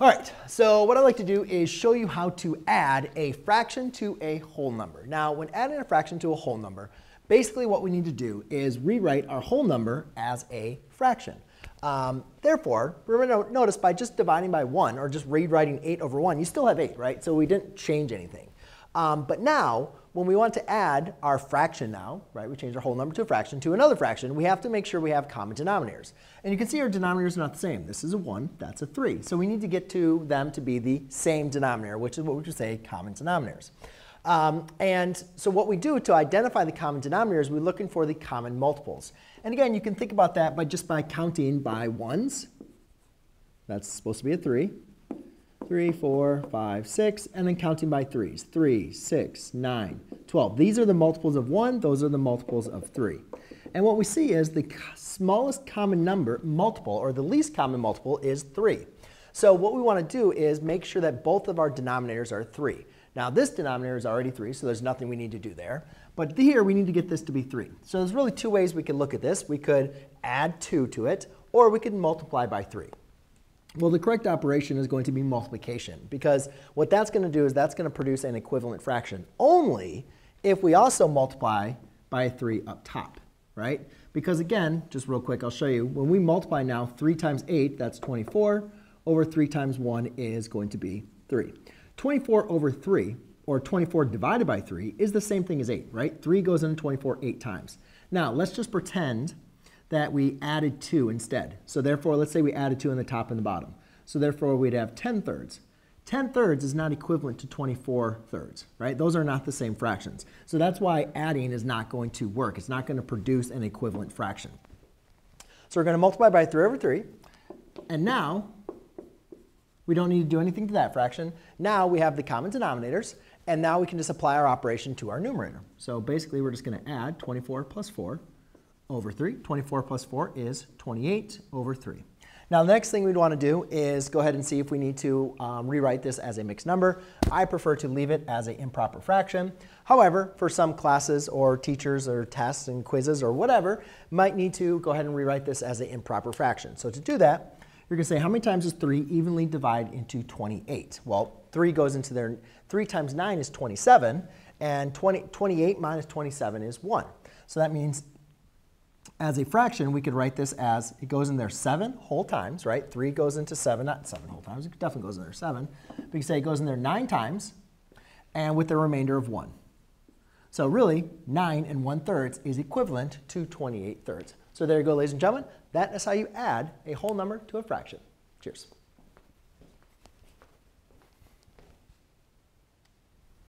All right, so what I'd like to do is show you how to add a fraction to a whole number. Now, when adding a fraction to a whole number, basically what we need to do is rewrite our whole number as a fraction. Um, therefore, remember, to notice by just dividing by 1 or just rewriting 8 over 1, you still have 8, right? So we didn't change anything. Um, but now, when we want to add our fraction now, right, we change our whole number to a fraction, to another fraction, we have to make sure we have common denominators. And you can see our denominators are not the same. This is a 1, that's a 3. So we need to get to them to be the same denominator, which is what we would say common denominators. Um, and so what we do to identify the common denominators, we're looking for the common multiples. And again, you can think about that by just by counting by ones. That's supposed to be a 3. 3, 4, 5, 6, and then counting by threes. 3, 6, 9, 12. These are the multiples of 1. Those are the multiples of 3. And what we see is the smallest common number multiple, or the least common multiple, is 3. So what we want to do is make sure that both of our denominators are 3. Now this denominator is already 3, so there's nothing we need to do there. But here we need to get this to be 3. So there's really two ways we can look at this. We could add 2 to it, or we could multiply by 3. Well, the correct operation is going to be multiplication because what that's going to do is that's going to produce an equivalent fraction only if we also multiply by 3 up top, right? Because again, just real quick, I'll show you, when we multiply now 3 times 8, that's 24, over 3 times 1 is going to be 3. 24 over 3, or 24 divided by 3, is the same thing as 8, right? 3 goes into 24 8 times. Now, let's just pretend that we added 2 instead. So therefore, let's say we added 2 in the top and the bottom. So therefore, we'd have 10 thirds. 10 thirds is not equivalent to 24 thirds, right? Those are not the same fractions. So that's why adding is not going to work. It's not going to produce an equivalent fraction. So we're going to multiply by 3 over 3. And now, we don't need to do anything to that fraction. Now we have the common denominators. And now we can just apply our operation to our numerator. So basically, we're just going to add 24 plus 4 over 3. 24 plus 4 is 28 over 3. Now, the next thing we'd want to do is go ahead and see if we need to um, rewrite this as a mixed number. I prefer to leave it as an improper fraction. However, for some classes or teachers or tests and quizzes or whatever, might need to go ahead and rewrite this as an improper fraction. So to do that, you're going to say how many times does 3 evenly divide into 28? Well, 3 goes into there. 3 times 9 is 27, and 20, 28 minus 27 is 1. So that means as a fraction, we could write this as it goes in there seven whole times, right? Three goes into seven, not seven whole times. It definitely goes in there seven. We can say it goes in there nine times, and with a remainder of one. So really, nine and one thirds is equivalent to 28 thirds. So there you go, ladies and gentlemen. That is how you add a whole number to a fraction. Cheers.